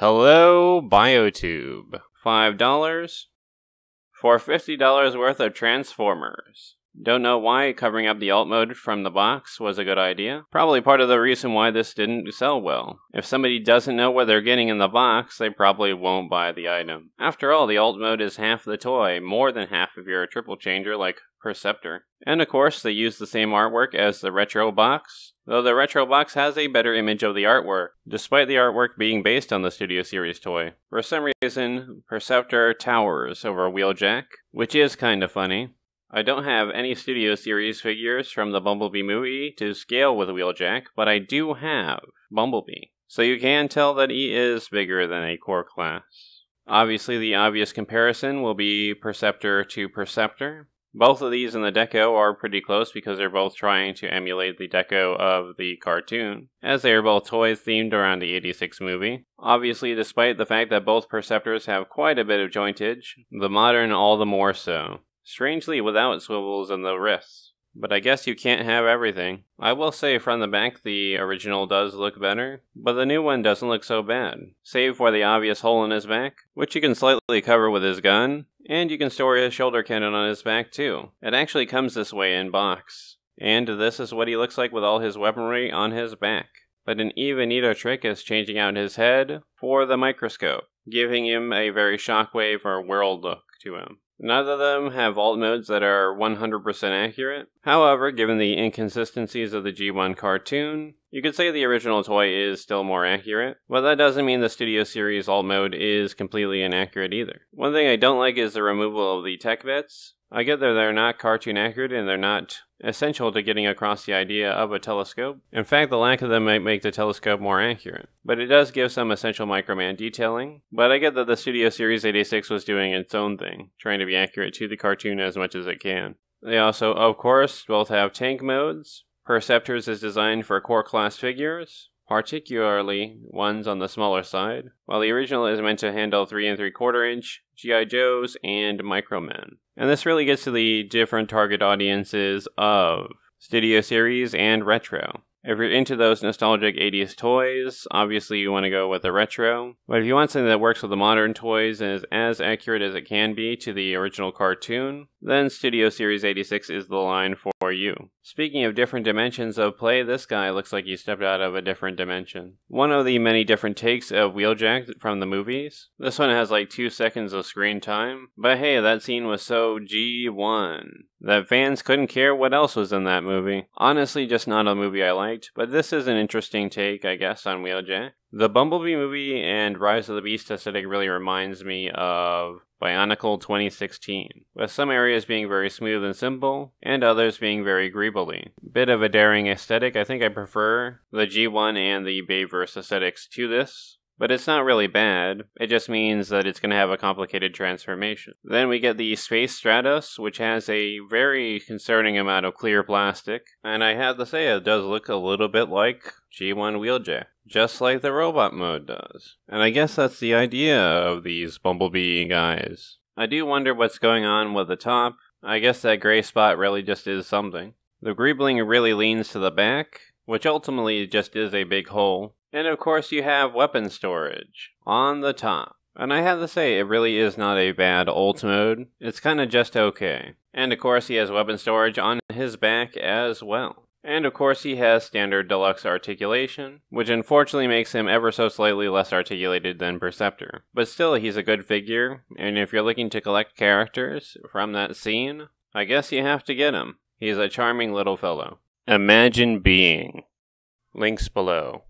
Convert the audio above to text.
Hello, Biotube. $5 for $50 worth of Transformers. Don't know why covering up the alt mode from the box was a good idea. Probably part of the reason why this didn't sell well. If somebody doesn't know what they're getting in the box, they probably won't buy the item. After all, the alt mode is half the toy, more than half of your triple changer like Perceptor. And of course, they use the same artwork as the retro box, though the retro box has a better image of the artwork, despite the artwork being based on the Studio Series toy. For some reason, Perceptor towers over Wheeljack, which is kinda funny. I don't have any Studio Series figures from the Bumblebee movie to scale with Wheeljack, but I do have Bumblebee. So you can tell that he is bigger than a core class. Obviously, the obvious comparison will be Perceptor to Perceptor. Both of these in the deco are pretty close because they're both trying to emulate the deco of the cartoon, as they are both toys themed around the 86 movie. Obviously, despite the fact that both Perceptors have quite a bit of jointage, the modern all the more so strangely without swivels in the wrists. But I guess you can't have everything. I will say from the back the original does look better, but the new one doesn't look so bad, save for the obvious hole in his back, which you can slightly cover with his gun, and you can store his shoulder cannon on his back too. It actually comes this way in box. And this is what he looks like with all his weaponry on his back. But an even neater trick is changing out his head for the microscope, giving him a very shockwave or Whirl look to him. Neither of them have alt modes that are 100% accurate. However, given the inconsistencies of the G1 cartoon, you could say the original toy is still more accurate, but that doesn't mean the Studio Series alt mode is completely inaccurate either. One thing I don't like is the removal of the tech bits. I get that they're not cartoon accurate and they're not essential to getting across the idea of a telescope. In fact, the lack of them might make the telescope more accurate. But it does give some essential Microman detailing. But I get that the Studio Series 86 was doing its own thing, trying to be accurate to the cartoon as much as it can. They also, of course, both have tank modes. Perceptors is designed for core class figures, particularly ones on the smaller side, while the original is meant to handle 3 and 3 quarter inch GI Joes and Micromen. And this really gets to the different target audiences of Studio Series and Retro. If you're into those nostalgic 80s toys, obviously you want to go with the retro. But if you want something that works with the modern toys and is as accurate as it can be to the original cartoon, then Studio Series 86 is the line for you. Speaking of different dimensions of play, this guy looks like he stepped out of a different dimension. One of the many different takes of Wheeljack from the movies. This one has like two seconds of screen time, but hey, that scene was so G1 that fans couldn't care what else was in that movie. Honestly, just not a movie I liked, but this is an interesting take, I guess, on Wheeljack. The Bumblebee movie and Rise of the Beast aesthetic really reminds me of Bionicle 2016, with some areas being very smooth and simple, and others being very greebly. Bit of a daring aesthetic, I think I prefer the G1 and the Bayverse aesthetics to this, but it's not really bad. It just means that it's going to have a complicated transformation. Then we get the Space Stratos, which has a very concerning amount of clear plastic, and I have to say it does look a little bit like G1 Wheeljack, just like the robot mode does. And I guess that's the idea of these Bumblebee guys. I do wonder what's going on with the top. I guess that gray spot really just is something. The greebling really leans to the back, which ultimately just is a big hole. And of course, you have weapon storage on the top. And I have to say, it really is not a bad alt mode. It's kind of just okay. And of course, he has weapon storage on his back as well. And of course, he has standard deluxe articulation, which unfortunately makes him ever so slightly less articulated than Perceptor. But still, he's a good figure, and if you're looking to collect characters from that scene, I guess you have to get him. He's a charming little fellow. Imagine being. Links below.